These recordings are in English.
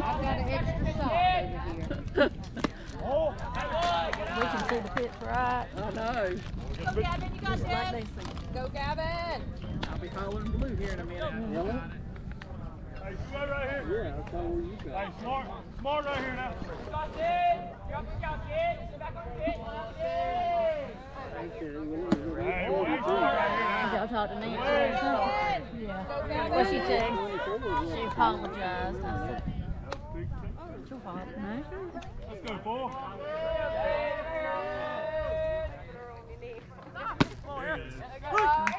I've got an extra sock over here. Oh, We can see the pitch right. Oh, no. Go Gavin, you got this. Go Gavin. I'll be hollering blue here in a minute. hey, you got right here. Yeah, I'll call where you go. Hey, smart, smart right here now. Hey, well, he's smart right here now. Y'all talk to Nancy. Yeah. What she said? She apologized. I said, oh, she'll apologize. Let's go, four. When you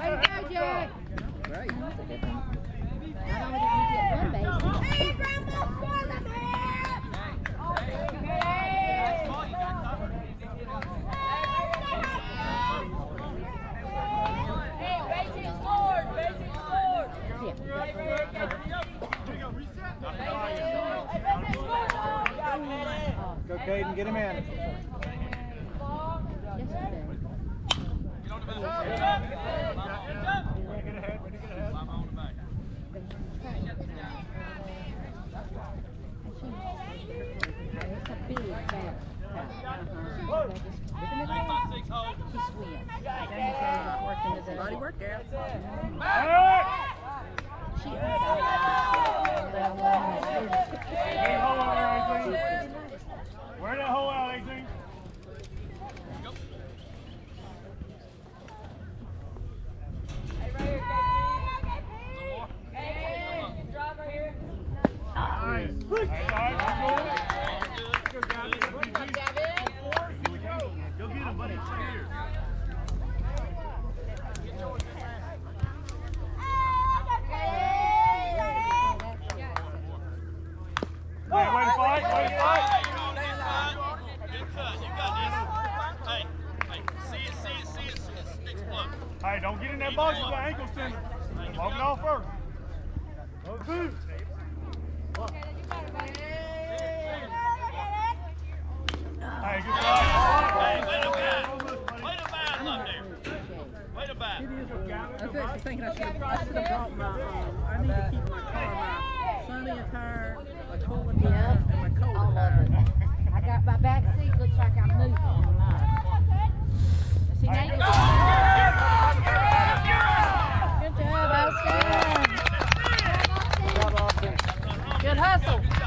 Way to go, Jack. Great. Did he get one base, Go, Caden, get him in. yesterday. Get on the back. Get ahead, way to get ahead. Climb on the back. It's a big bat. Nine, five, six, hold. She swims. Danny's working as Body a. workout. Hey! She. Hey, hold on there, 18. Wear that hole out, 18. Nice. Hey, all right, keep going. Go get him, buddy. Here. Hey, way to fight, way to fight. Hey, you're on that line. Good cut. You got this. Hey, hey, see it, see it, see it, see it. Sticks float. Hey, don't get in that box with that ankle extender. Walk it off first. Go two. Hey, good fight. Hey, way to bat. Way to bat up there. Way to bat. I was actually thinking I should have, I brought my, um, I need to keep my car, my sunny attire, my cool attire, and my cold attire. I got my back seat, looks like I'm moving on mine. See, now you Good job, Austin. Good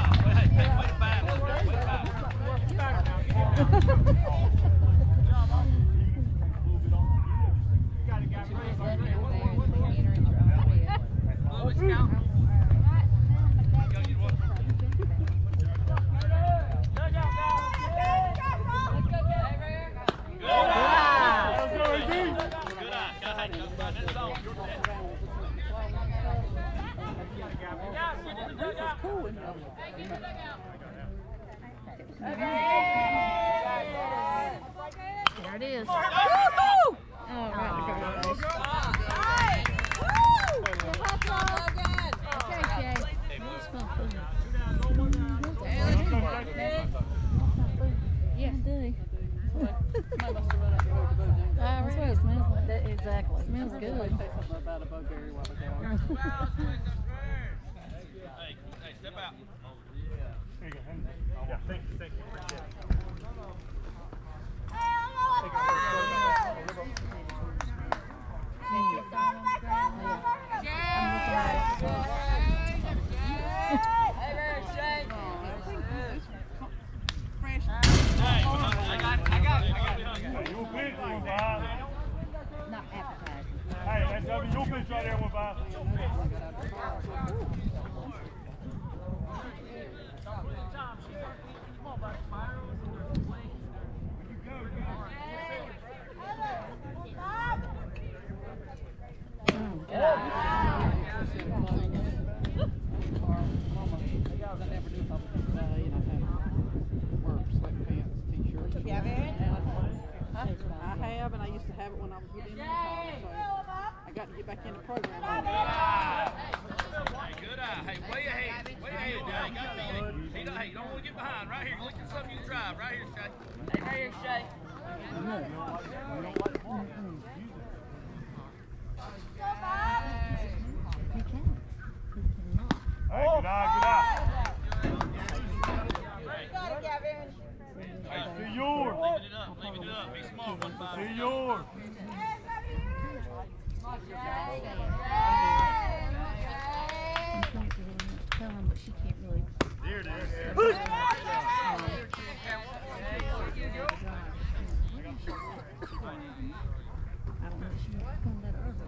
wants to come that early.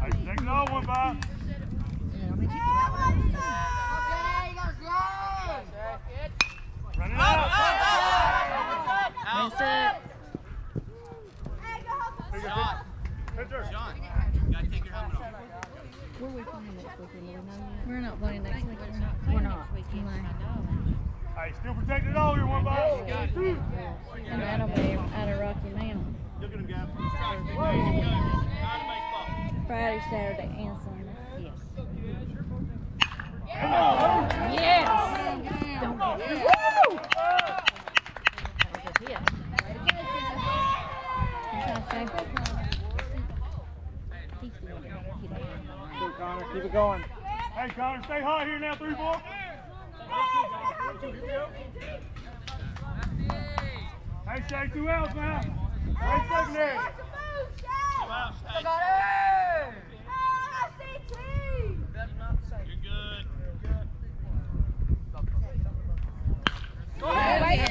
Hey, take off, one five. Yeah, I mean, she can Run it out. Out. Miss it. Here you go, John. Pitcher. John. You gotta take your helmet off. Where we playing next weekend? Do we know yet? We're not playing next weekend. We're not. Hey, still protected all here, one five. And that'll be out of Rocky Mountain. Look at him, guys. Go. To baseball. Friday, Saturday, and Sunday. Yes. Yes. Yes. Don't get it. Woo! That was a hit. Okay, Shay. He's doing it. He don't know. Go, Connor. Keep it going. Hey, Connor, stay hot here now, three, four. Hey, Shay, two outs now. Hey, secondary. Two outs. Hey, you're good. Right in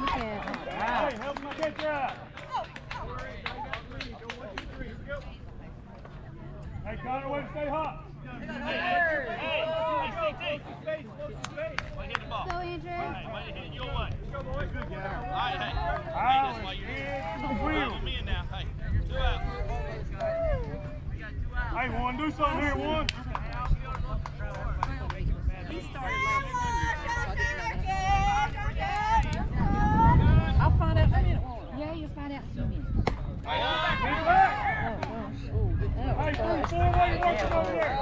the cabinet. Hey, help my catcher out. Hey, Connor, way to stay hot. Hey, hey, hey, CT. Way to hit the ball. Go, Andrew. Hey, way to hit it your way. All right, hey. Hey, Out that's why you're here. the Bring wheel. him in now. Hey, two outs. Hey, one, do something here, one. He started last I'll find out in a minute. Yeah, you'll find out in a minute. Hey, back. Oh. Oh, good. That Hey, close. four, you working over there?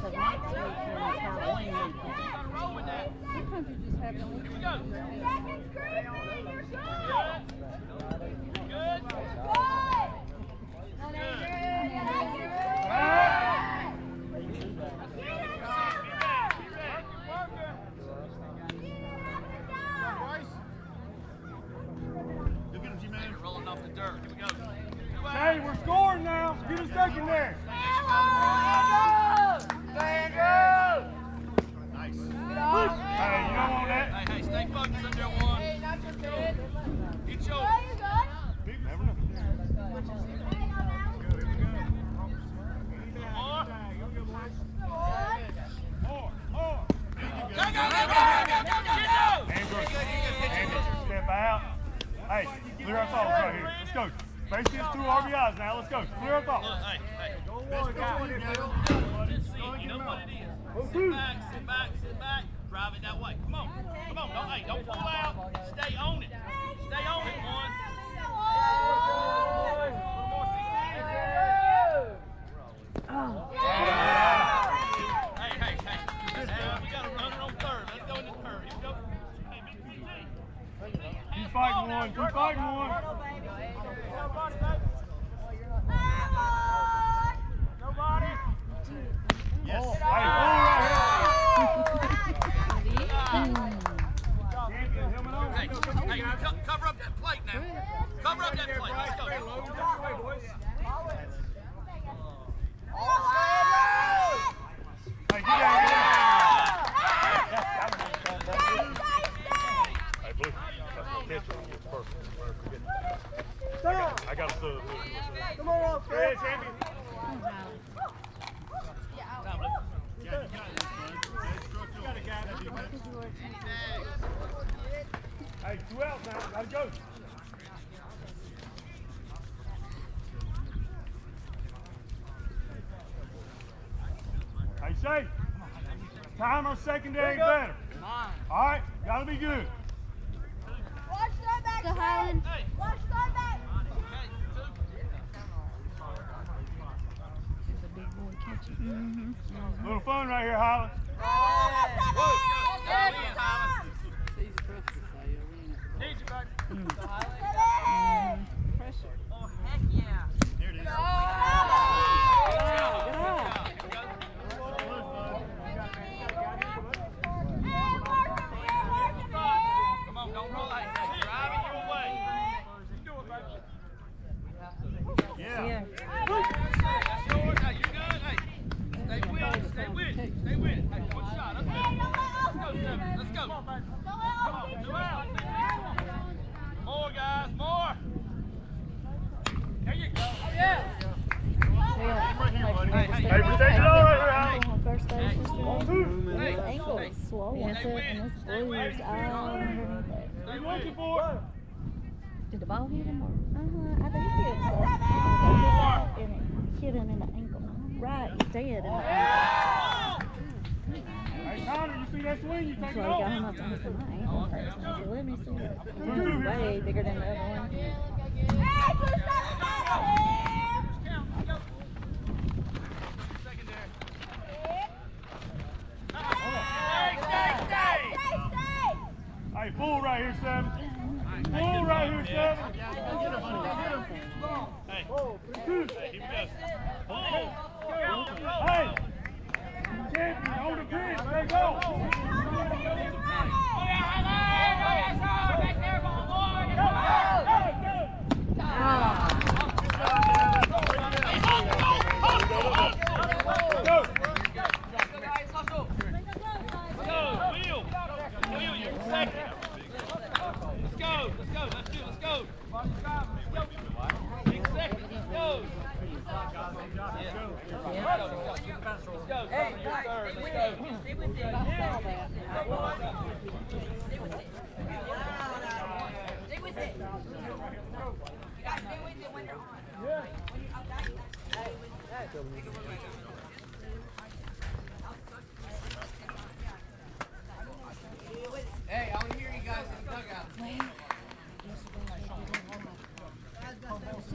So next weekend is Halloween weekend. Sometimes you just have it on weekends. Back. Rolling off the dirt. Here we go. Two outs. Hey, we're scoring now. Get a second there. Nice. Hey, you that. Hey, hey, stay focused one. Hey, not good. Get your. More, more. Go, Face through RBIs now. Let's go. Clear up. Hey, hey. Go one, go one. You know what it is. Sit back, sit back, sit back. Drive it that way. Come on. Come on. Don't, hey, don't pull out. Stay on it. Stay on it, Now. Let's go in the third. Go. Keep fighting one. Keep fighting one. plate now. Cover up that plate. Let's go. secondary better. All right, gotta be good.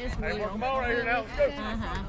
it's I William. Come on right here now. Let's go. Uh-huh.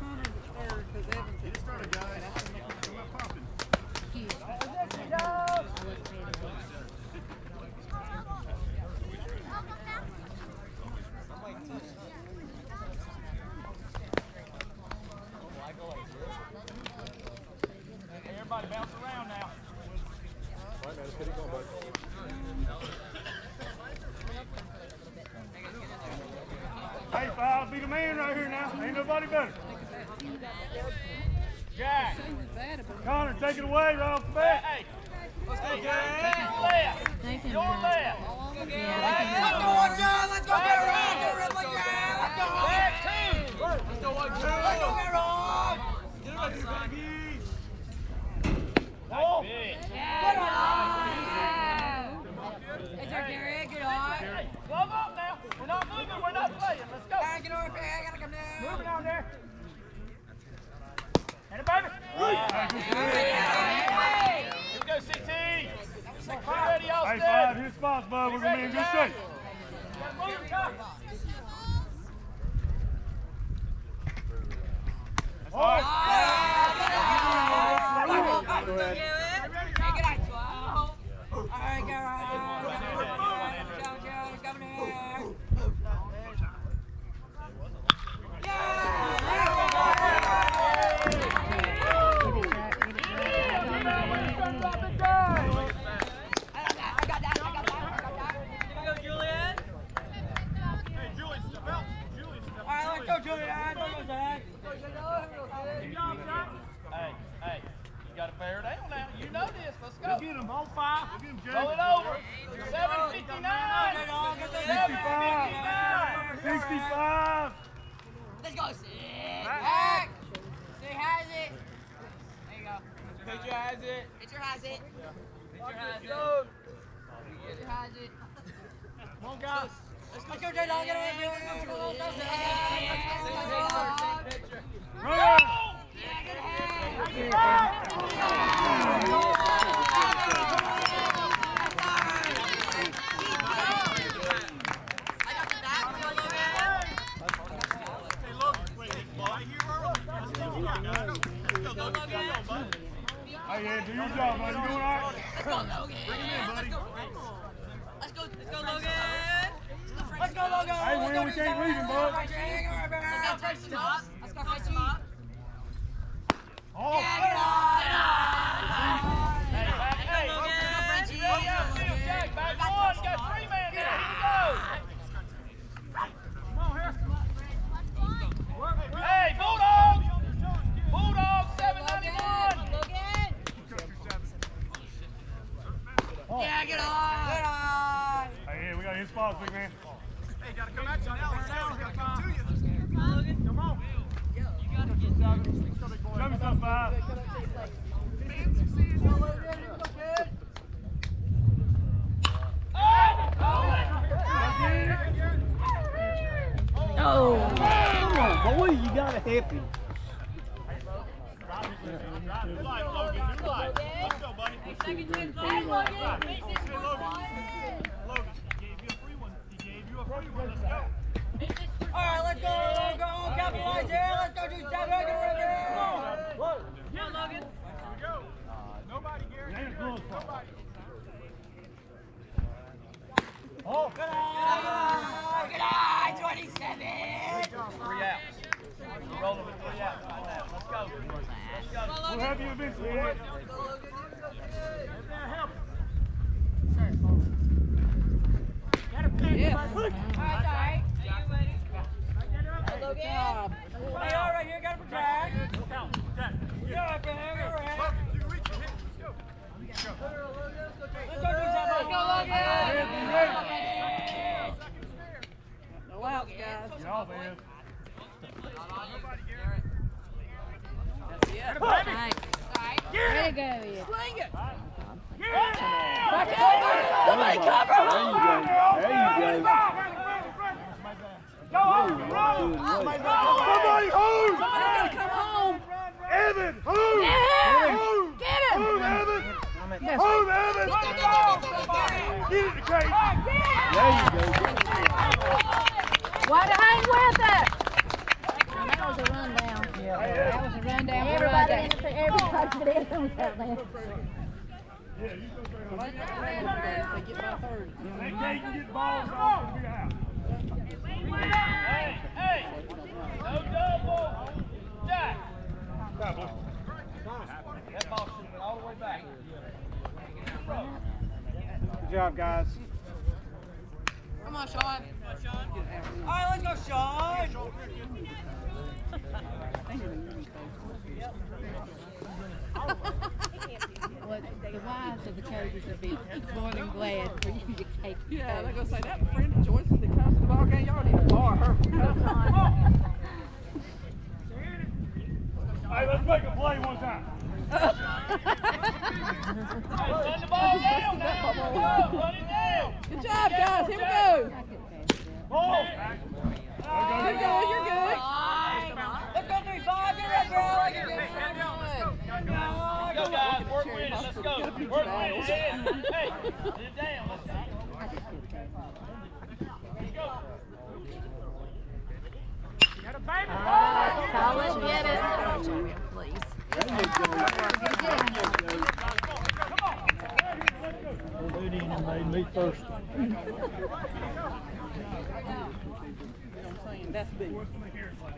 and that's big.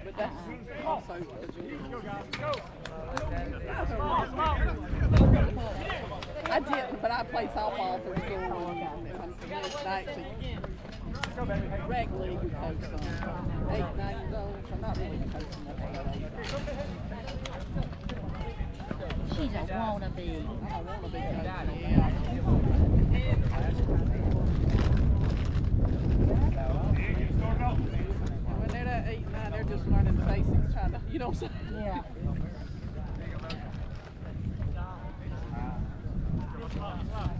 But that's also I did, but I play softball for school. I actually reg league coach eight, nine years old, I'm not really coaching She's a wannabe. I wanna be. Yeah. They're just learning the basics, trying to, you know what I'm saying? Yeah. yeah.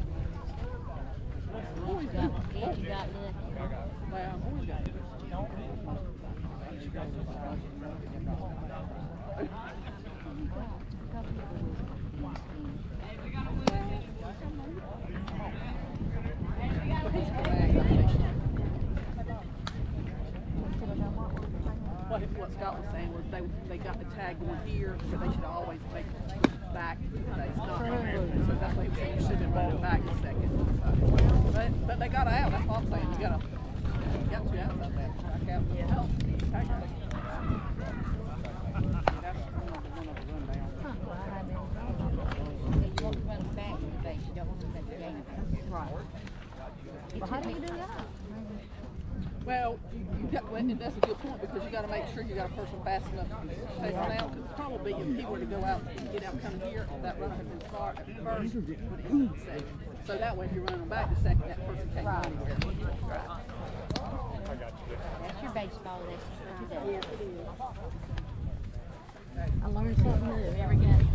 sure you got a person fast enough to take them out. Because probably if he were to go out and get out, come here, that runner had been far at first. So that way, if you're running back to second, that person can't right. go anywhere. Right. You. That's your baseball lesson. I learned something new every game.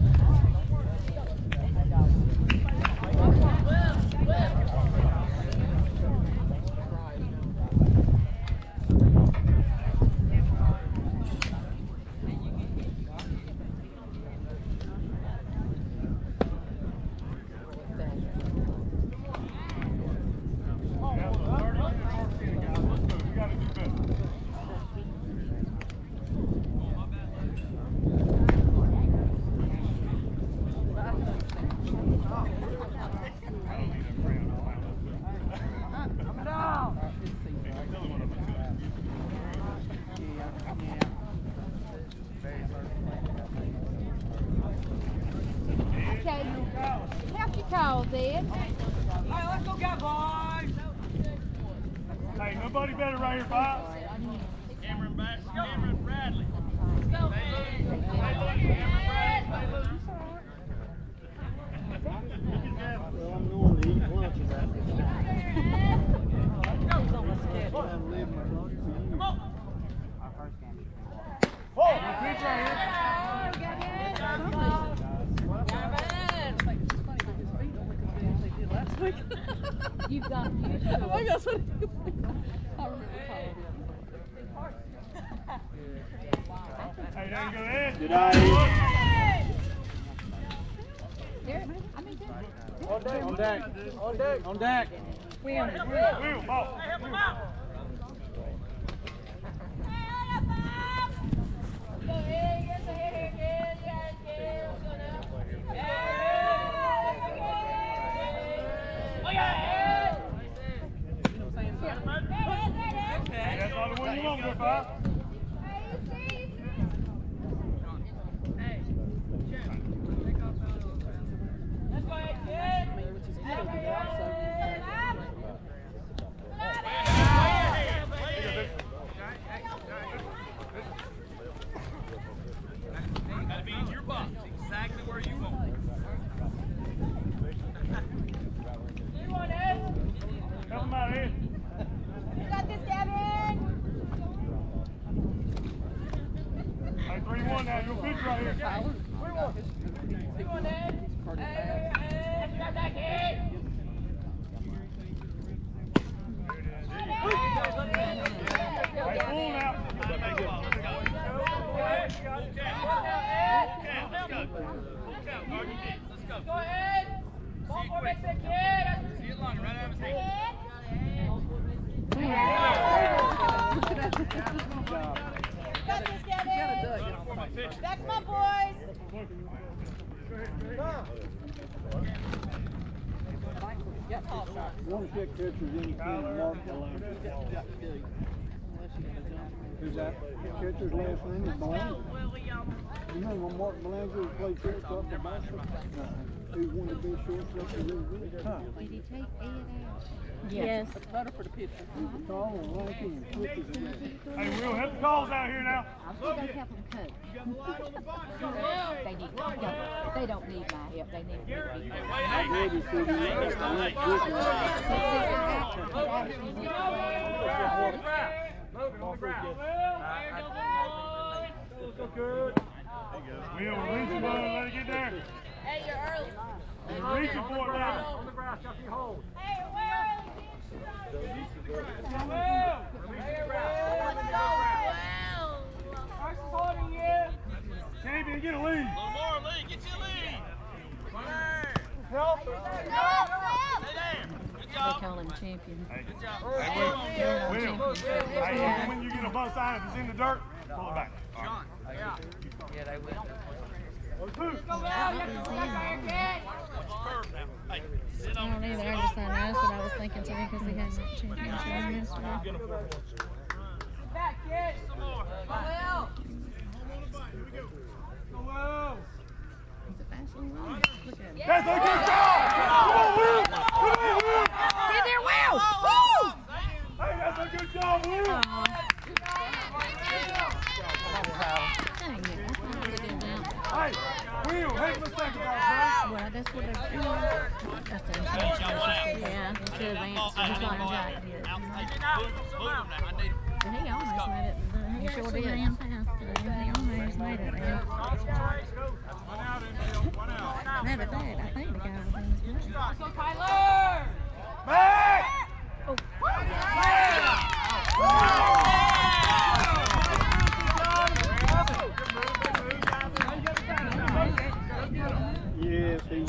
On deck. On deck. Win. Win. Win. Ball. Delane. Is that catcher's last name is Belanger? You remember when Mark Belanger played shortstop for Boston? He won the best shortstop in the league. Did he take Ed out? Yes. That's better for the pitcher. Tall and lanky and quick as a Hey, Will, hit the calls out here now. I'm sure they help them coach. They need, don't, they don't need my help, they need me. Hey, wait, hey, Brady said he hey, was hey, a hey, quick hey. Will, we're reaching for it, let it get there. Hey, you're early. We're reaching for it now. Hey, where Arch is holding you. Champion, get a lead. A little more, Lee. Get you a lead. Help. Stay there. Good They job. call him champion. Hey, Good job. hey, Will, Will, hey, when you get a sign, if it's in the dirt, pull it back. Go well, you have to I on don't either. I just thought that's what I was thinking too because they had that championship yesterday. Back, kid. Some more. Go well. Go well. Is it fast one? Look at him. That's a good job. Come on, Will. Come on, Will. Get there, Will! Woo! Hey, that's a good job, Will. Aw. Dang it. I thought I was doing that. Hey, Will, heck of a second, man. Well, that's what they're doing. That's the insurance. Yeah, instead of Vance, just like Jack did. Out. Hey, move, move him now. I need him. But he almost made it. He sure did. Ran past it. He almost made it. Matter of fact, I think the guy was in his way. So Tyler. Back. Yes, he, He's this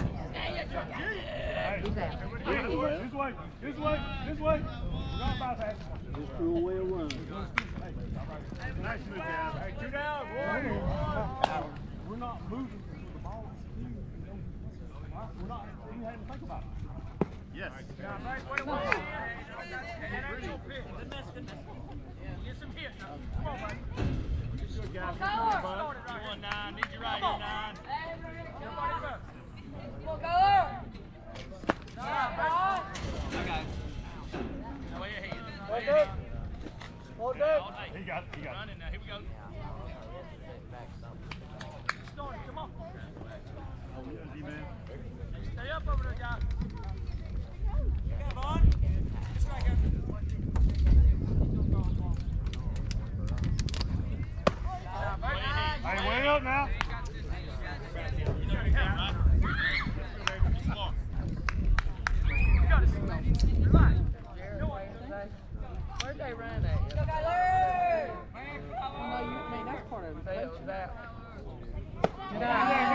way, this way, this way, this way. Run bypass. just real well run. Nice move, guys. Hey, two down, boy. We're not moving the ball. We're not, you had to think about it. Yes. Get some hits. Good guys. You want nine. Need you right here, nine. Go, Hey, way up now. They run at? Go, Tyler. No, you, I mean, that's part of it. It was that. Get there,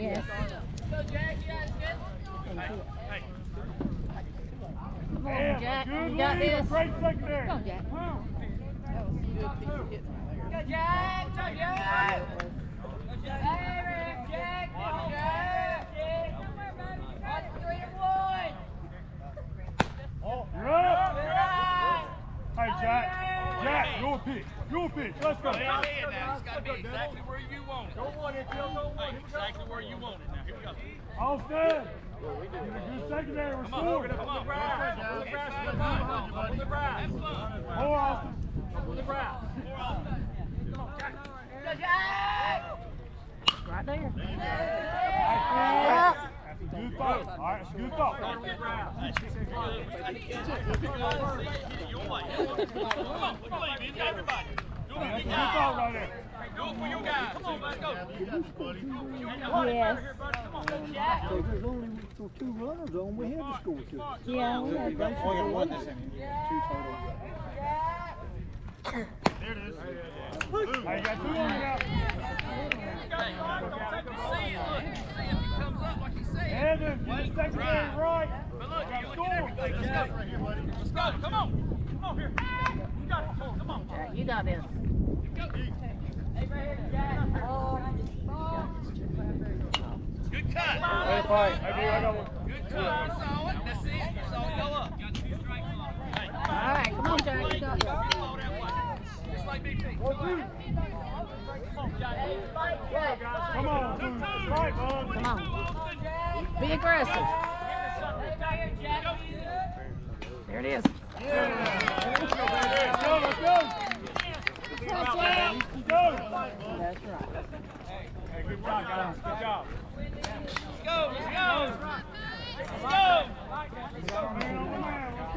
Yes. Hey. Come Yeah, on, Jack. good You got lead, this. Great secondary. Come on, Jack. That was a good piece of hitting right there. You're up. Hey, Jack. Jack, your pitch. Your pitch. Let's go. Stay ahead now. It's gotta be exactly where you want it. Go one, Phil. Go one. Exactly where you want it. Now, here we go. Austin. Good secondary. We're Come on, scoring. come on. Have fun. More Austin. More Austin. Right there. That's a good thought. All right, that's a good thought. Your way. Come on, we believe in everybody. Do it for That's a your good thought guys. right there. Do it for your guys. Come on, let's go. Yes. If there's only two runners on, we had to score two. Yeah, we had both. Only one. Two total. There it is. Hey, you got two on you now. See it, look. See if he comes up get the secondary right. But look, you at everything. Let's go. Let's go. Come on. Come on here. You got it. Come on. Jack, you got this. Good cut. Play. I got. Good it. You saw it go up. Hey, All right, come on, Jack. You got this. Follow that way. Just like BP. Come on, dude. Right, bud. Come on. Be aggressive. There it is. Let's go, let's go. Let's go. That's right. Hey, good job, guys. Good job. Let's go. Let's go. Let's go. Man on the man. Let's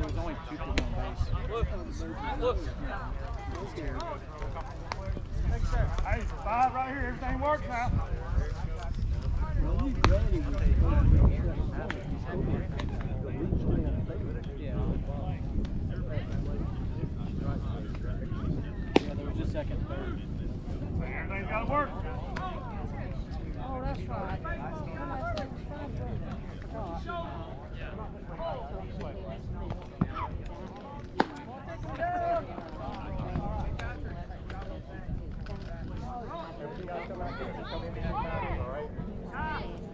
it. It's supposed to be second ball. It's supposed to be the least man favorite. Yeah. Yeah, there was just second. Everything's gotta work. Oh, that's right. But I forgot. Let's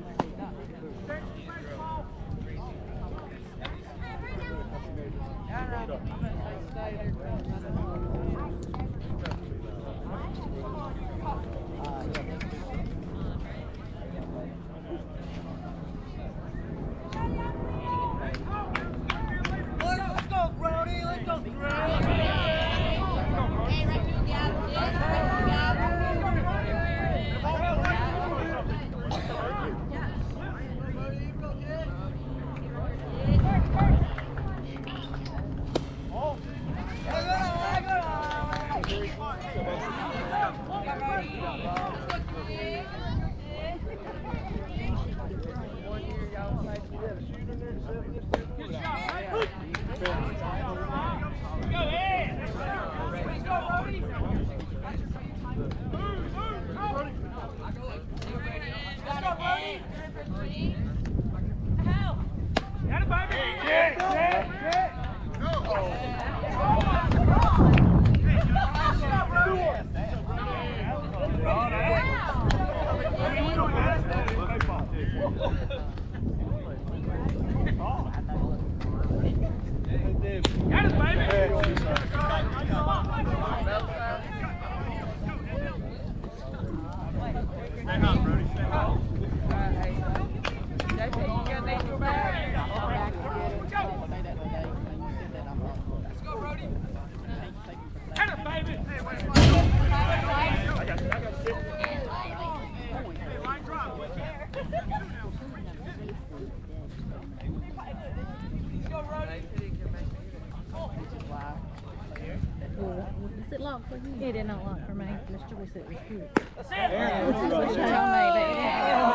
Mr. Joyce said it was good. That's it. That's what she told me, but it didn't.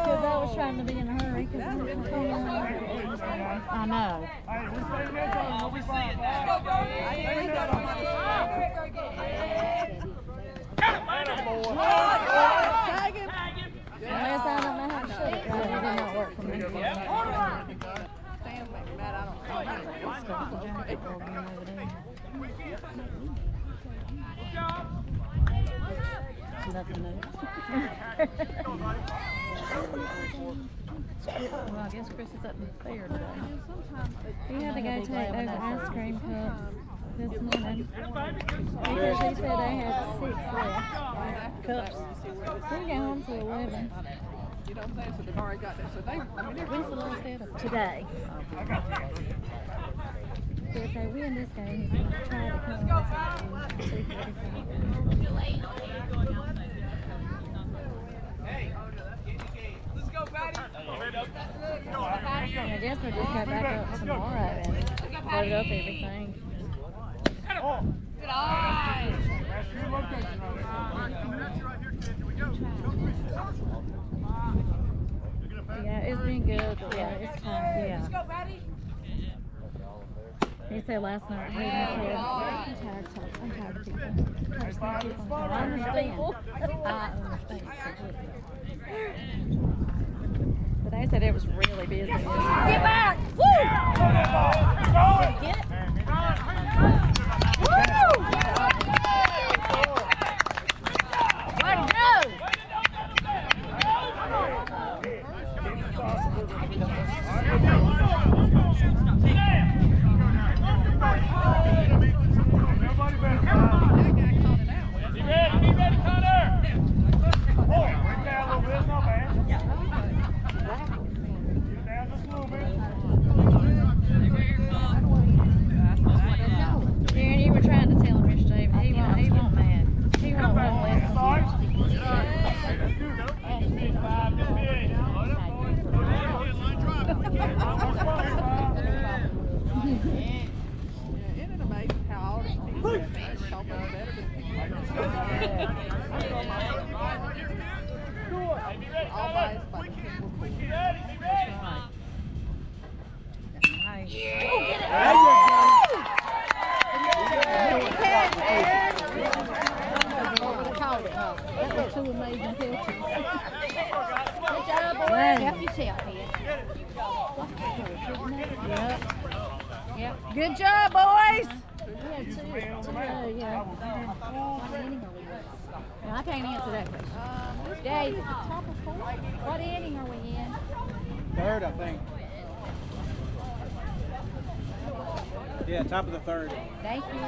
Because I was trying to be in a hurry. 'cause I was going I know. Hey, we're staying there, Tony. We'll be fine. Stay there, Tony. Got it, baby. Tag him. Tag him. Unless I don't know how to shoot it right, it did not work for me. Stan makes me mad, I don't know. It's got the giant football game over there. Nothing new. Well, I guess Chris is up in the fair today. He had to go take those ice cream cups this morning. Because he said they had six left. Cups. We can go home till eleven. You know what I'm saying? So they've already got that. So they, I mean, they're When's the last day of So if they win this game, he's gonna try to come and see if they can. Let's go, Patty. I guess we'll just go back up tomorrow and load up everything. Oh. That's your location Yeah, it's been good, but yeah, it's time, yeah. Go, Patty. He said last night, he even said, I'm tired of talking, I'm tired of people. I just want to keep on talking. I understand. I understand completely. But they said it was really busy. Get back! Woo! Did you get it? Woo! Way to go! 30. Thank you.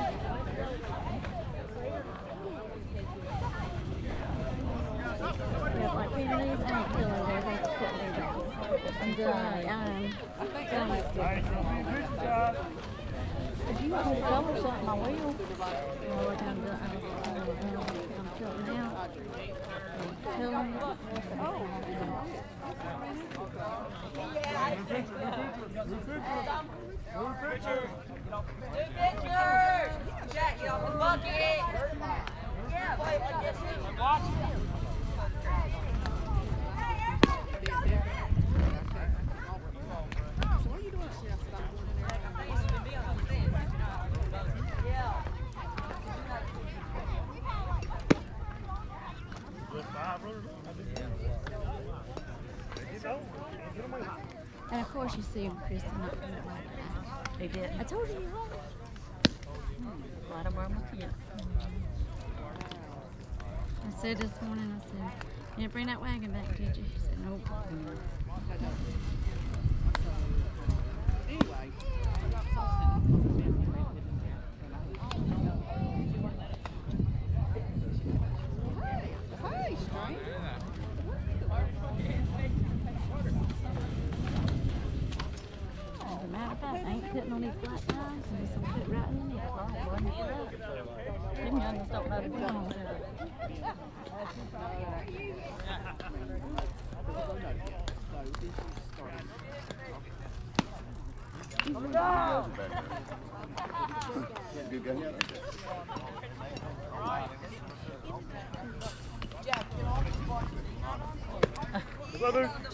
Thank you.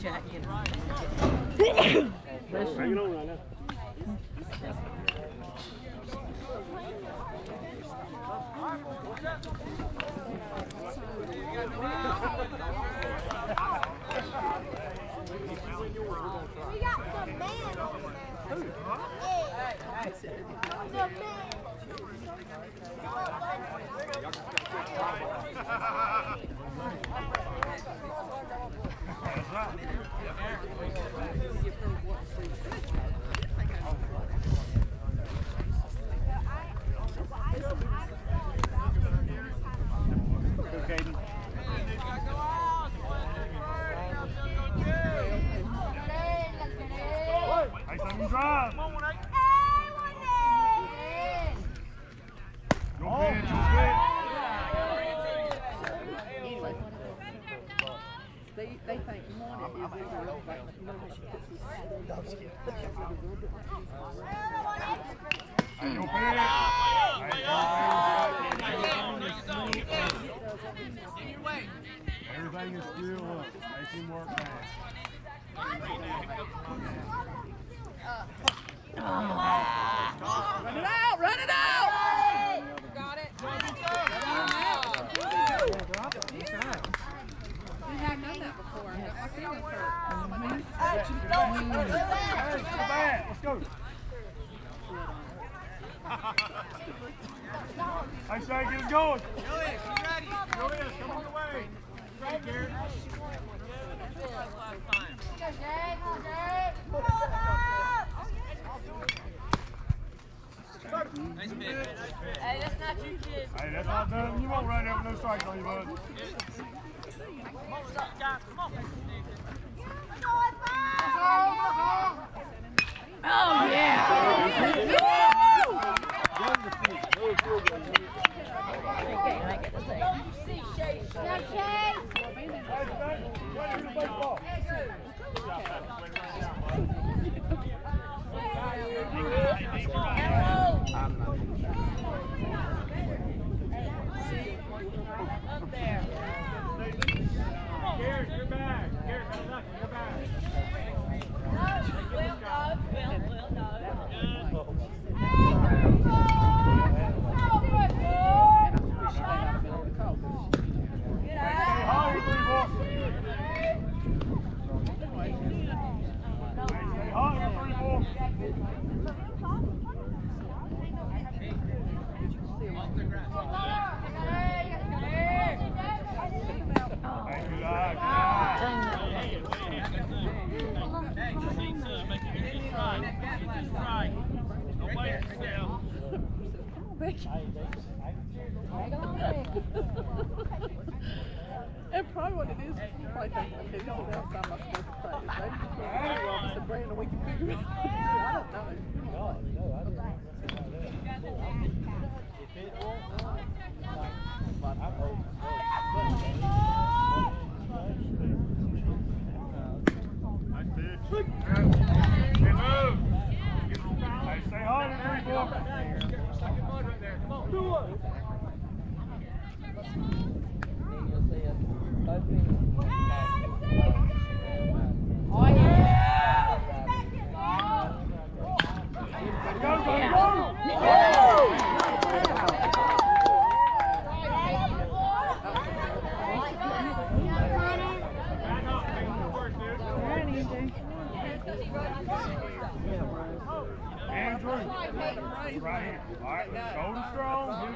Jack, you know. Jack, you know.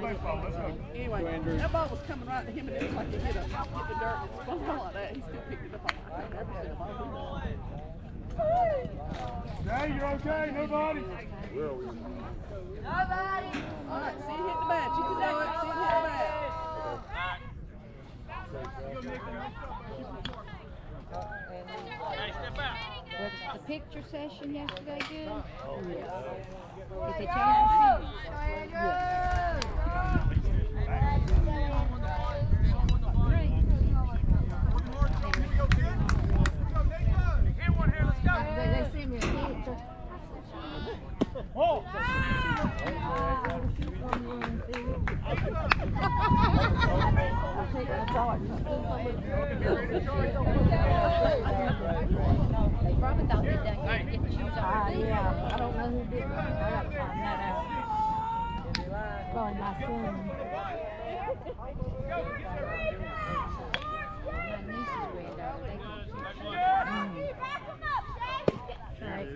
Anyway, that ball was coming right to him and it was like it hit, a, hit the dirt and it spun out like that. He still picked it up. I'm like, I ain't never seen a ball do that. You're okay. Nobody. All right, see it hit the bat. You can do it. See it hit the bat. Hey, step out. Was the picture session yesterday good? Did they change the shoes? Hit one here, let's go. They, they sent me a picture. Whoa. I think I saw it. They probably thought they'd done get, get the shoes off. Uh, yeah, I don't know who did it. I gotta find that out. Probably my son. My niece's granddaughter, they think she's Right.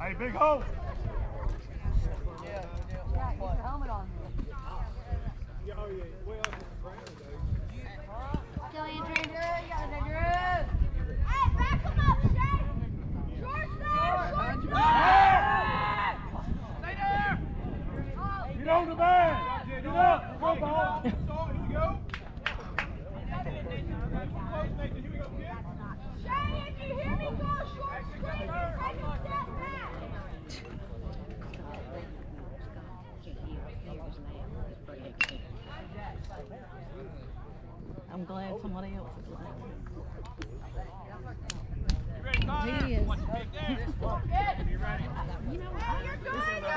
Hey, big hole. Still Andrew? Get on the bag. Get up. Shay. Short stop. Right there. Go ball. I'm glad somebody else is laughing. You ready, Connor? He is. Watch your big there. You ready? You know, I, this is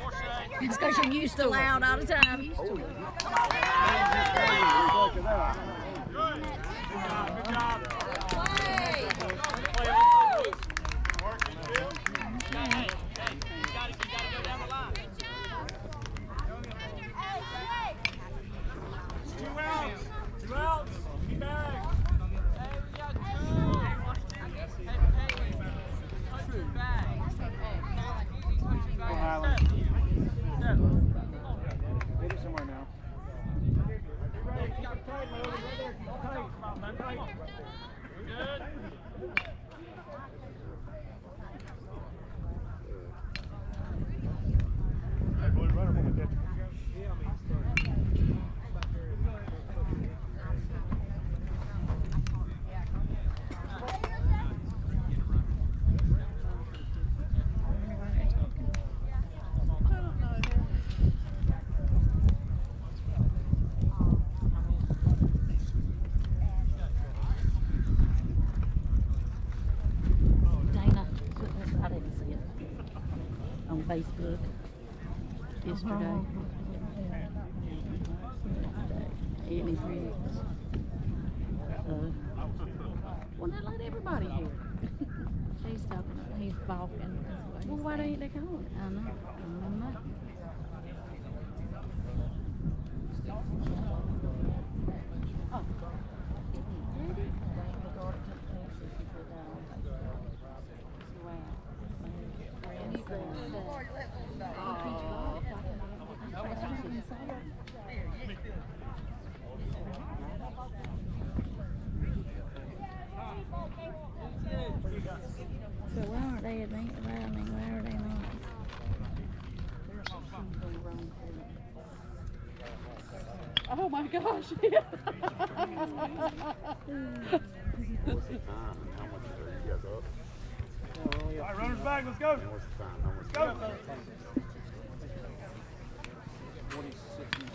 More shade. It's because you're used to loud all the time. Used to it. Good. Good job, good job. yesterday. Uh, well, let everybody here. He's balking. Well, why ain't they coming? I know. I know. Oh. So why aren't they advanced? I mean, why are they not? Oh my gosh. All right, runners back, let's go. Let's go.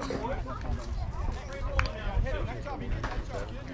Hit him. Nice job. He did. Nice job, kid.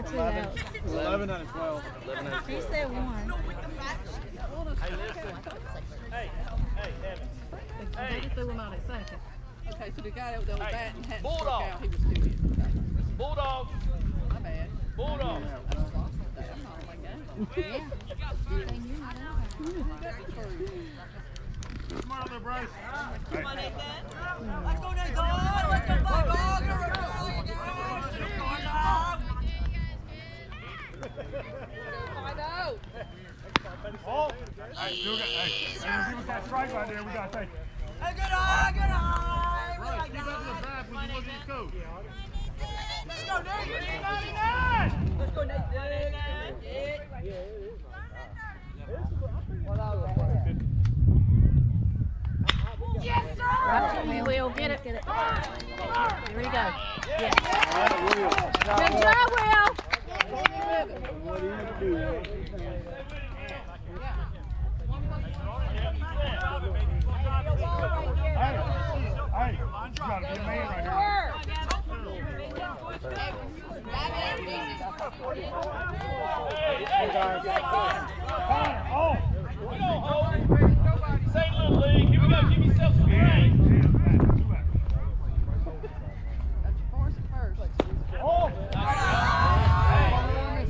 That's 11, out of 12. 11 out of 12. He said one. Hey, listen. Hey, hey, Evan. Hey. They threw him out at second. Okay, so the guy that was hey. batting hadn't out. He was two Bulldog. My bad. Bulldog. Come on, little Bryce. Come on, Nathan. Let's go, Nathan. Let's go, Bubba. Oh, hey, still got, hey, hey, give us that strike right there. We got to take it. Hey, good eye, good eye. Bryce, like get back to the back when you look at the coach. Let's go. 99! Let's go, Nathan. Right, we will get it. Get it. Here we go. Yes. Good job, Will. Do you do? Hey, hey, you got a good man right here. Connor, oh! We don't hold. St. Little League. Here we go. Give yourself some Yeah, grace. yeah, back, two back. That's your force at first. Oh! Hey,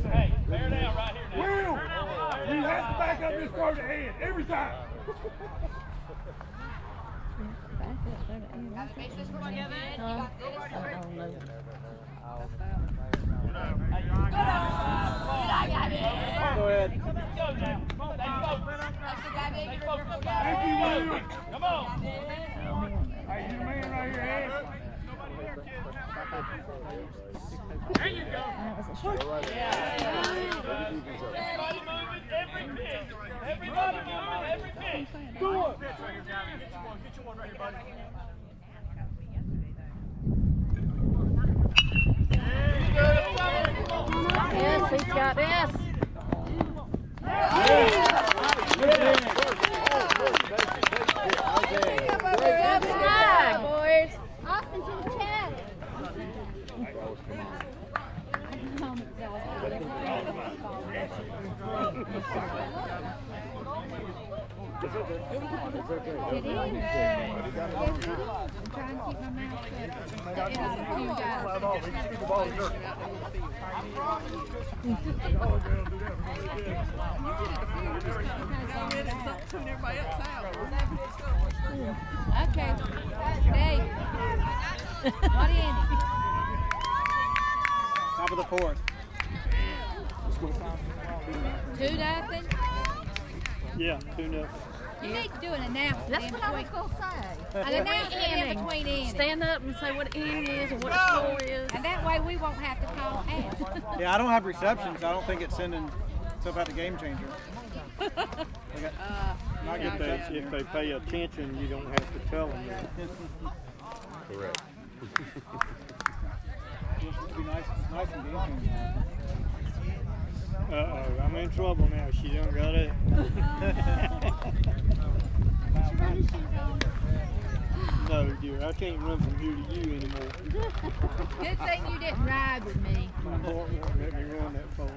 hey, bear down right here now. Will, you have to back up this car to end every time. Huh? Oh, no. Go ahead. Go now. Stay focused. Stay focused. Thank you, Will. Come on. Hey, you man right here, Ed. There you go. That was a short. Everybody moving every Everybody moving every pitch. Do it. Yes, he's got this. Good boys. Austin to the chest. It is. Yes, it is. I'm trying to keep my mouth shut. It is you guys. Tune everybody else out. Okay. Dave. What ending? Top of the fourth. Two nothing? Yeah, two nothing. You need to do an announcement. That's what I was going to say. An announcement in between innings. Stand up and say what inning is and what score is. And that way we won't have to call out. yeah, I don't have receptions. I don't think it's sending stuff out the game changer. uh, if, they, if they pay attention, you don't have to tell them that. Correct. nice, nice uh oh, I'm in trouble now. She don't got it. no, dear, I can't run from here to you anymore. Good thing you didn't ride with me. My heart won't let me run that far.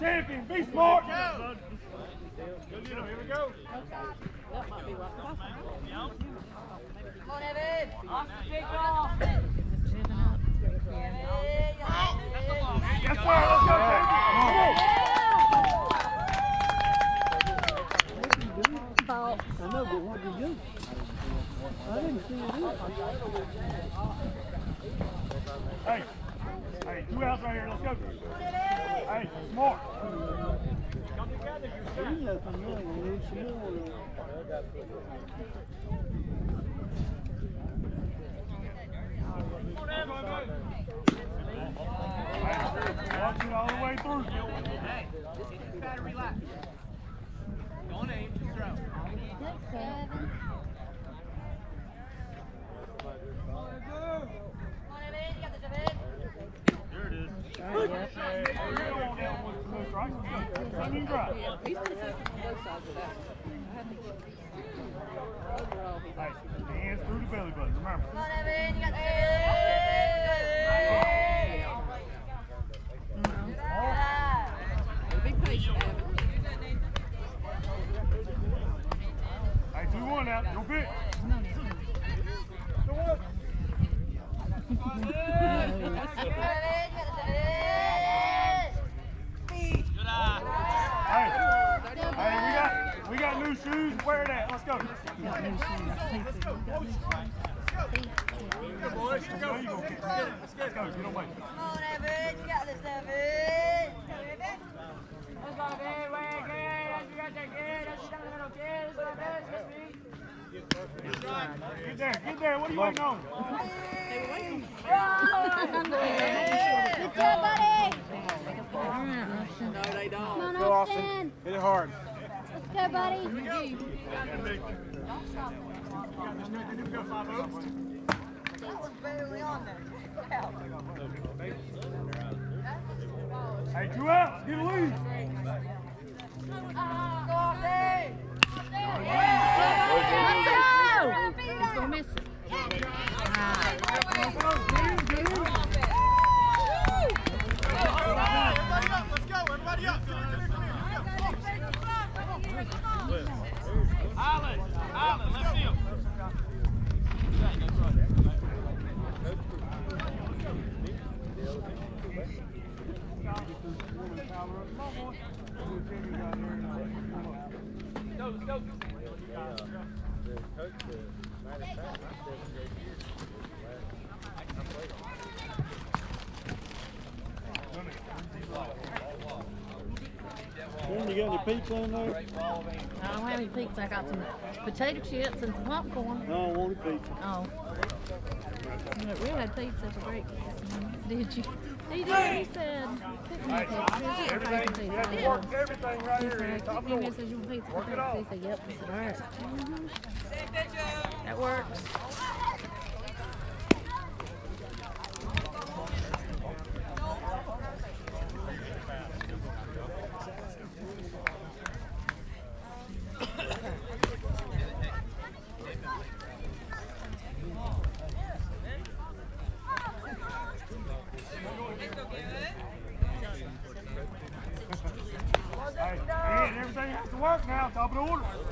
Champion. Be smart. Go. Here we go. That might be right. Come on, Evan. Off the kick off. Yes, sir. Let's go, champion. I know, but what did you do? I didn't see it either. Hey. Hey, two outs right here. Let's go. Hey, smart. We need some more. Watch it all the way through. Hey, you gotta relax. Don't aim, just throw. Come on, Evan. You got this, Evan. There it is. Hey, you're going down with some moves, right? Let's go. Run you drive. He's consistent on both sides of that. I have to overall he's Hey, hands through the belly button. Remember. Come on, Evan. You got this, Evan. Be patient, Evan. Hey, two one now. Go pitch. Come on, Evan. You got this, Evan. Good eye. Hey, hey, we got we got new shoes. Wear that. Let's go. Good boys. Here we go. Let's go. Let's get Let's Let's go. Get away. Come on, Evan. You got this, Evan. Come on, Evan. Get there. Get there. What are you waiting on? Good job, buddy. No, they don't. Come on, Go, Austin. Hit it hard. Let's go, buddy. That was barely. Get a lead. Up. Come here. Island. Island. Left field. Let's go. Then you got any pizza in there? I don't have any pizza. I got some potato chips and some popcorn. No, I want a pizza. Oh. We had pizza for breakfast. Did you? He did. He said. Everything. We have to work everything right He here. said, Top give me door. you pizza Work it off. He said, yep. I said, all right. That works. Da, Bror!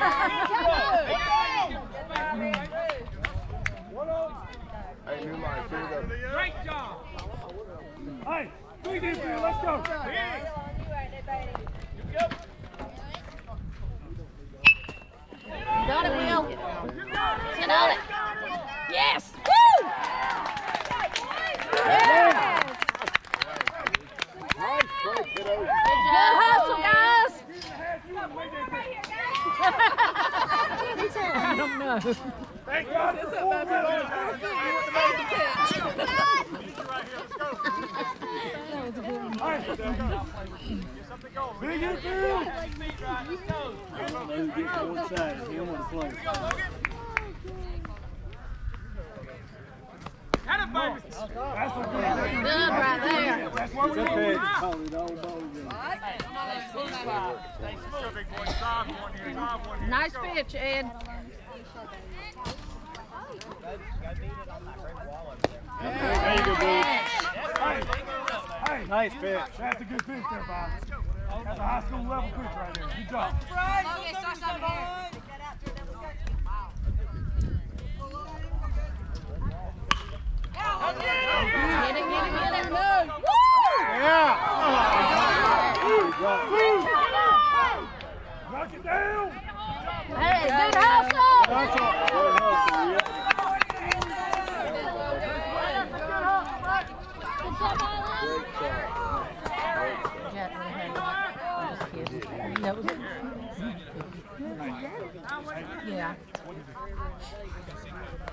Hey, new line, we go. Great job! Let's go. Got it, Will. On it. Yes. Woo! Yeah. Nice play, kiddo. Good hustle, guys. Thank God four wheelers. Big who gets to one! That's good. That's. Nice pitch, Ed. There you go, boy. Hey, hey, Nice pitch. that's a good pitch there, Bob. That's a high school level pitch right there. Good job. Get down. Hey, good hustle. Good hustle, yeah. Great job. Jack really had a lot. I'm just kidding. That was Yeah.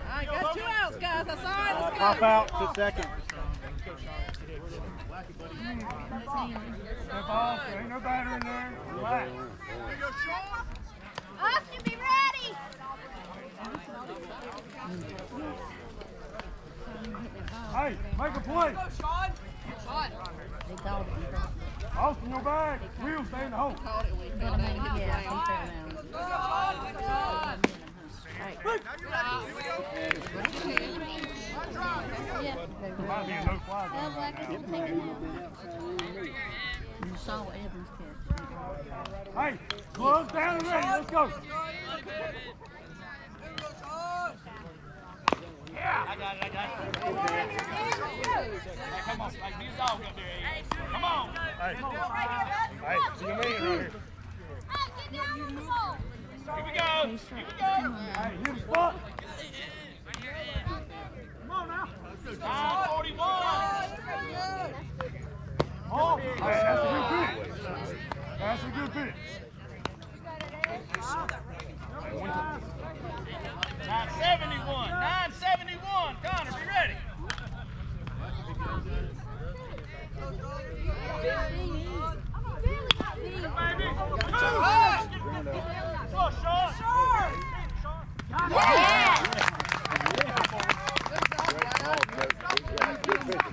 I got two outs, guys. Pop out to second. Ain't no batter in there. Relax. Austin, be ready. Hey, make a play. They called it. Austin, your bag. Wheel, stay in the hole. Called it when he But down mean, and hit the yeah, ground. he fell down. Yeah. Might be a no fly zone. You saw Evans catch. Hey, gloves down and ready. Let's go. Yeah. I got it, I got it. Hey, come on, like these all up there. Hey, come on. Hey, come on. Hey, see your man right here. Hey, get down on the ball. Here we go. Here we go. Hey, hit the spot. Come on now. 941. Oh, hey, that's a good pitch. That's a good pitch. You got it, Ed. 971, 971, Connor, be ready.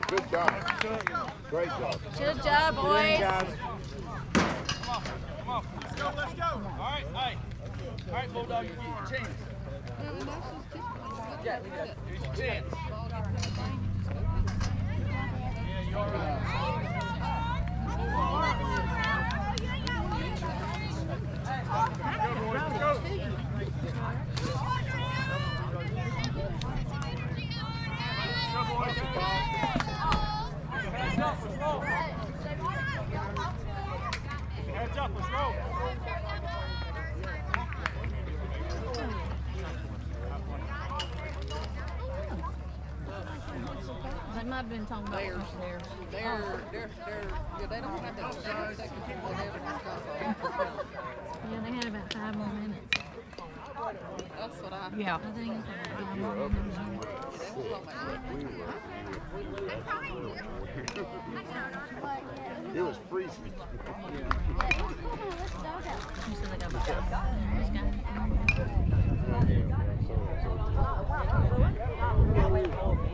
Good job. Great job. Good job, boys. Good job. Come on. Come on. Let's go. Let's go. All right. Hey. All right, Bulldog, you get your chance. Yeah, here's your chance. Yeah, you're all right. Go, boys, go. Go, boys, go. Hands up, let's go. I might have been talking about theirs. Theirs. They're, oh. they're, they're, yeah, they don't have that size. yeah, they had about five more minutes. That's what I. Yeah. I think it's like five more minutes. It was freezing. You said they got about five minutes. Yeah.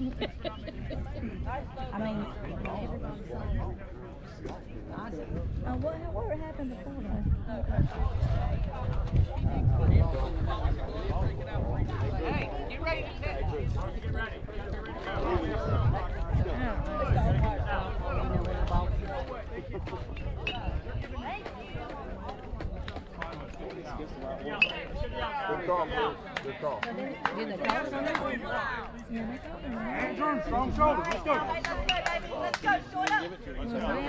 I mean, uh, what, what happened before that? Hey, get ready to test. Get ready. Good call. Good call. Andrew, strong shoulder. Let's go. Let's go. Let's go. Shorter.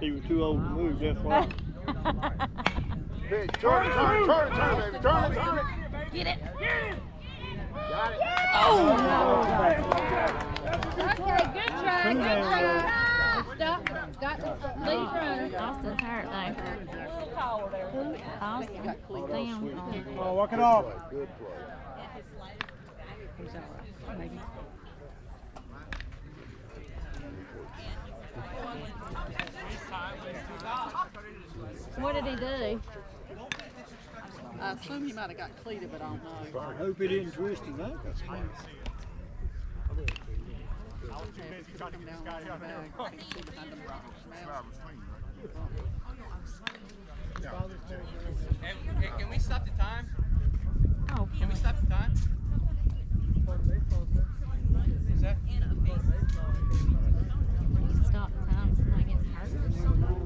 He was too old to move, that's why. turn it, turn it, turn it, turn it, baby. Turn it, turn it. Get it. Get it. Got it. Oh! oh. Okay, good try, good try. Stop, got the lead runner. Austin's hurt though. Austin, down. Well, walk it off. Good play. What did he do? I assume he might have got cleated, but I don't know. I hope he didn't twist his ankle. Hey, can we stop the time? Oh, can we stop the time? Is that? Stop time. Somebody gets hurt. I'm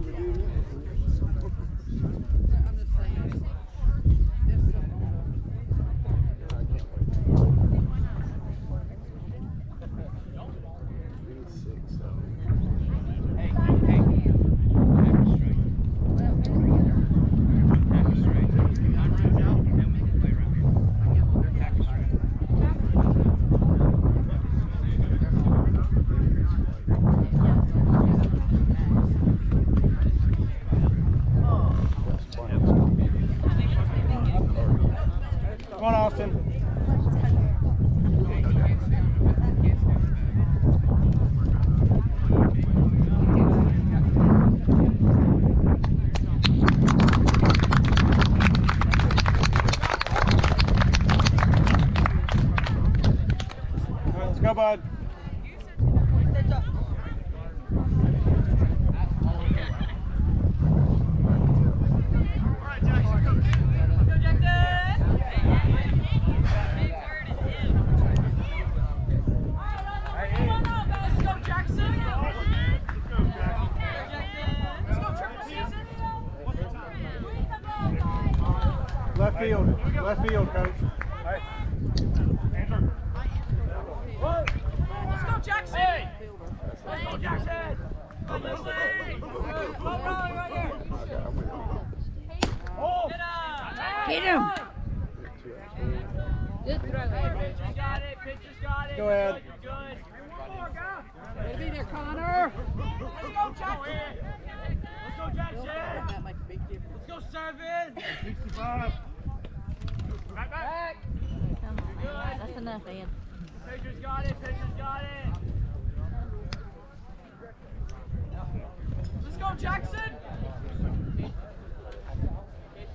Jackson.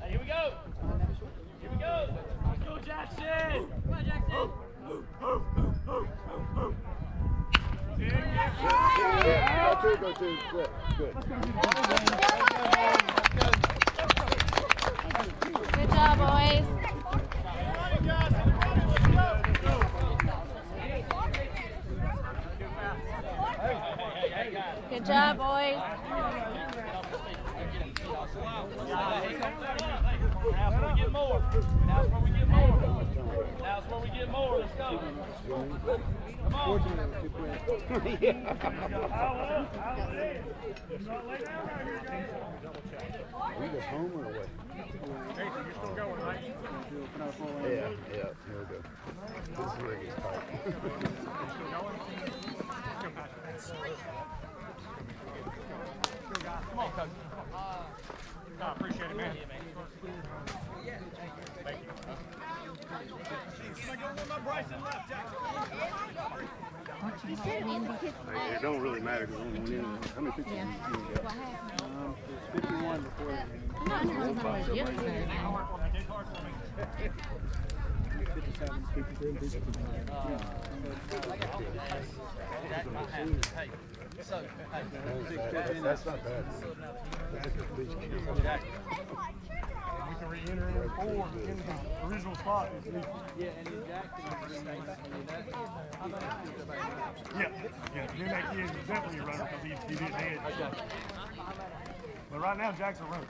Hey, here we go. Here we go. Let's go, Jackson. Come on, Jackson. Good job, boys. Good job, boys. Now's where we get more. Now's where we get more. Now's where we get more. Let's go. Come on. We just home or away? Yeah, yeah, here we go. This is where it gets tight. Come on, coach. I appreciate it, man. Thank you. Somebody go with my Bryson left, Jackson. It don't really matter because only one in. How many pictures Yeah. you you got? What? Um, 51 before the game. I'm not sure it's on the yesterday now. 57, 53, 59. Hey, so, hey. That's, that's not bad. That's a good beach kid. We can re-enter in the original spot. Yeah, and right. Yeah, yeah. Is definitely a runner because he, he didn't head. But right now, Jack's a runner.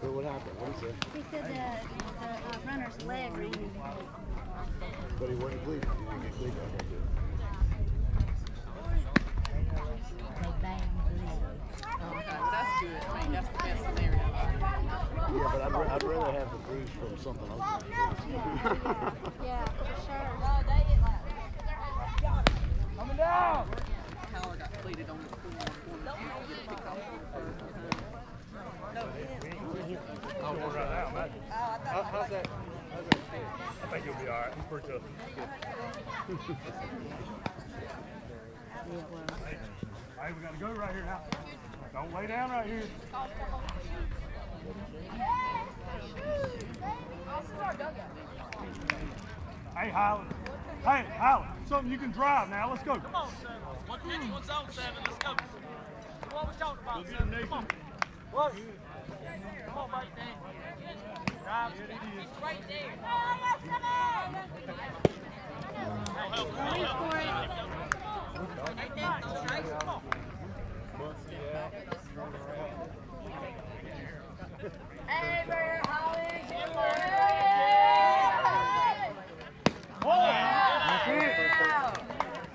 But what happened? What he say? He said the, the uh, runner's leg But he wasn't bleeding. He didn't get bleeding. I think. They banged the leg. Okay, good. I mean, that's the best scenario. Yeah, but I'd, ra- I'd rather have the bruise from something else. Yeah, for sure. Coming down. Got pleated on his forearm. wanted to Get a pick off on the. I'll work out, man. How's that? How's that feel? I think you'll be all right. He's pretty tough. Hey, we got to go right here now. Don't lay down right here. Hey, Highland. Hey, Highland. Something you can drive now. Let's go. Come on, seven. One pitch, one zone, seven. Let's go. What we talking about, seven? Come on. What? Come on, buddy. Drive.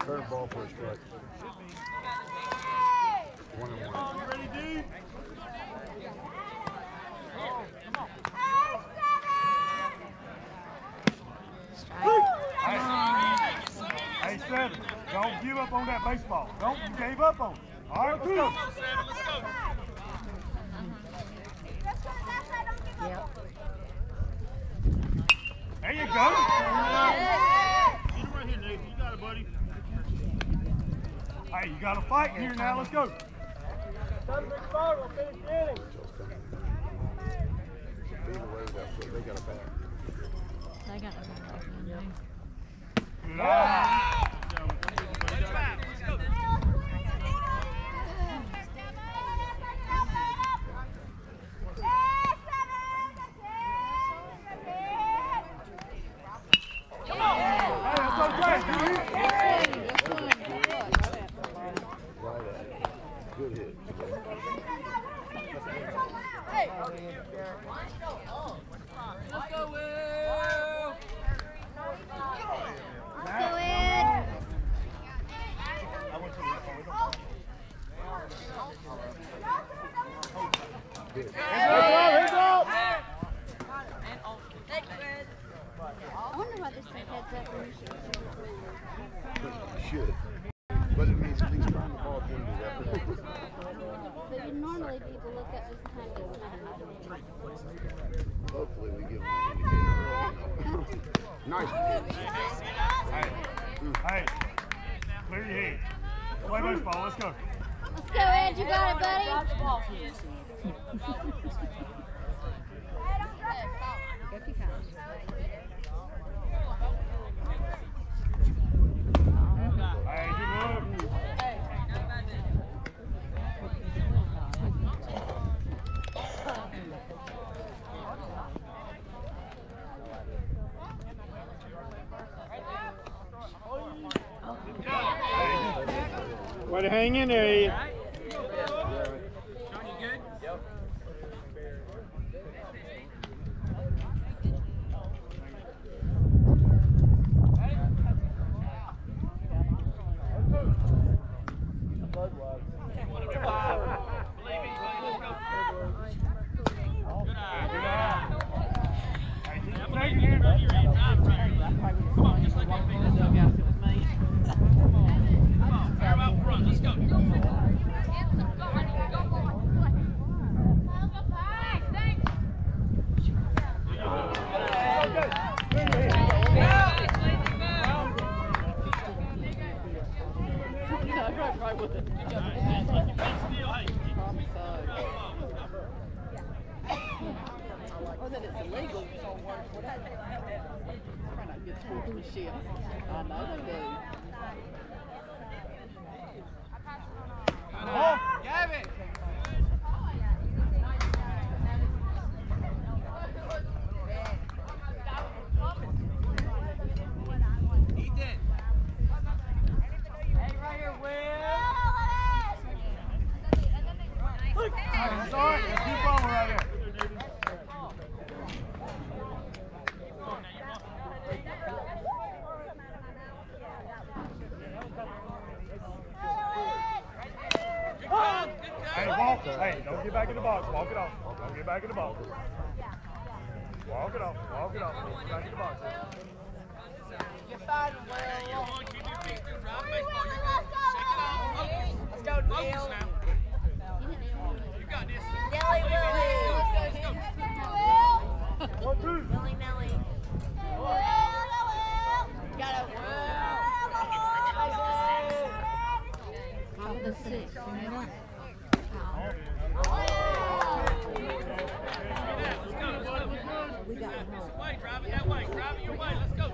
Third ball for a strike. One and one. You ready, dude? Hey, seven. Don't give up on that baseball. Don't you gave up on it. All right, let's go. Come on, seven. Let's go. Yep. There you go. Get him right here, Nate. You got it, buddy. Hey, you got to fight here now. Let's go. Either way, we got, they got a bat. They got a Good eye. Hang in there, Ed. John, you good? Yep. Let's go. Yeah, right, right with it. Or that it's illegal. Try not to get sportsmanship. I know they do. Gavin! Ethan! Hey, right here, Will. Hey, it's all right. Just keep on right there. Hey, walk. Hey, don't get back in the box. Walk it off. Don't get back in the box. Walk it off. Walk it off. Back in the box. You're fine, Will. Keep your feet through. Drive baseball. You're good. Shake it off. Let's go, Neil. You got this. Nelly Willy. One, two. Willy Nelly. Got a Top of the sixth. and you're up. Oh. Way, drive it that way. Drive it your way. Let's go.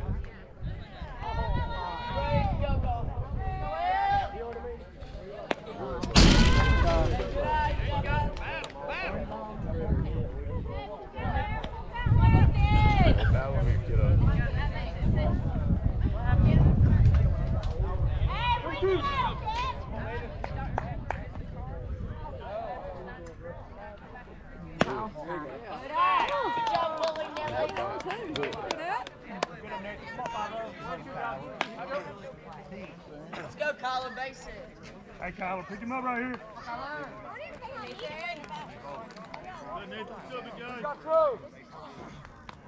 That one, kiddo. Let's go, Colin. Base it. Hey, Kyler, pick him up right here.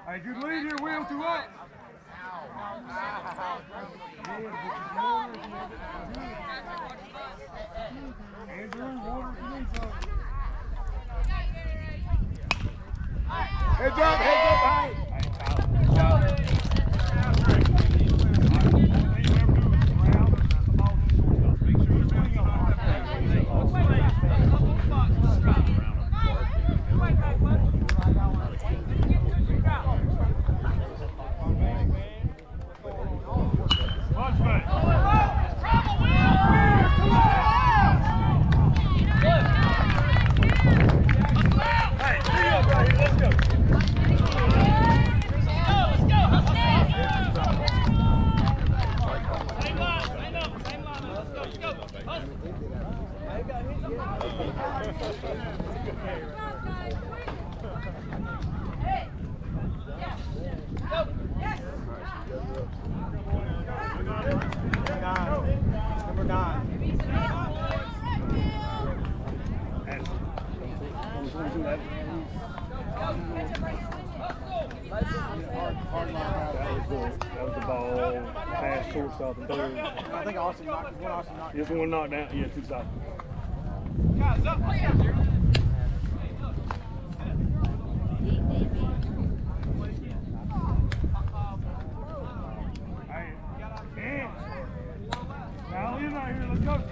Hey, good lead here, Will, to up. Andrew, water if. Heads up, heads up, hey. Number nine. That was the, that was the ball, pass, shortstop, and third. I think Austin knocked, one Austin knocked. Just one knocked down, yeah, two stops. Hey, yeah. Now in right here, let's go.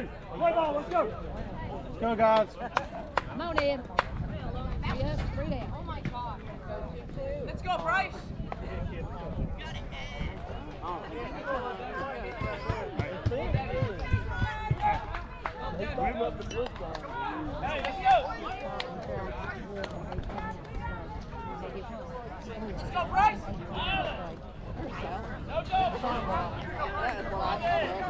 Hey, play ball, let's go. Let's go, guys. Come on, Ed. Three up, three down. Oh my God. Let's go, Bryce. Hey, let's go. Let's go, Bryce. No, no.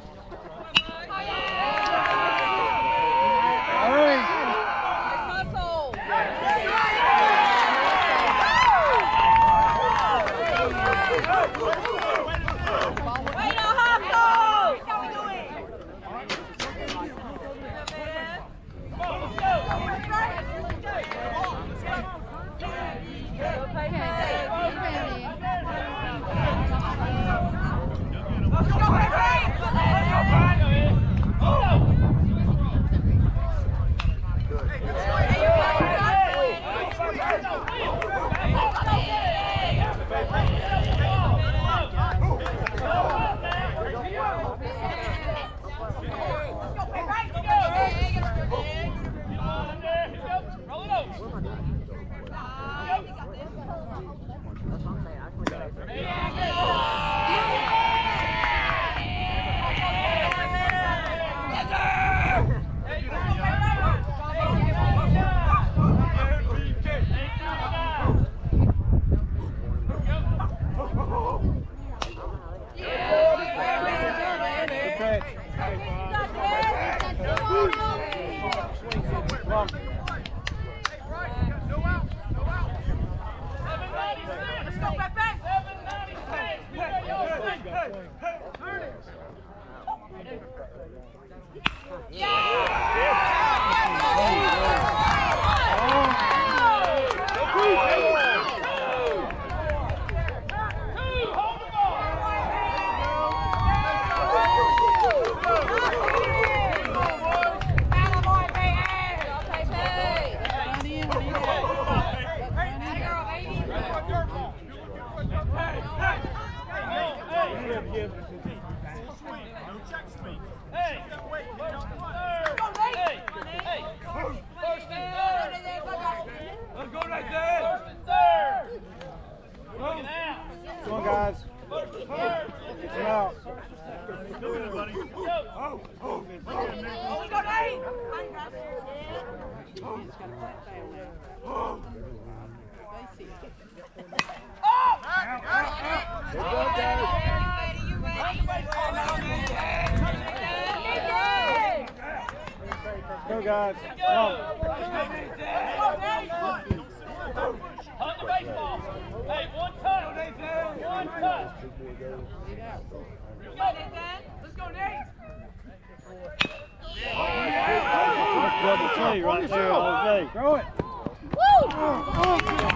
me right there all. Throw it. Woo! Oh, oh.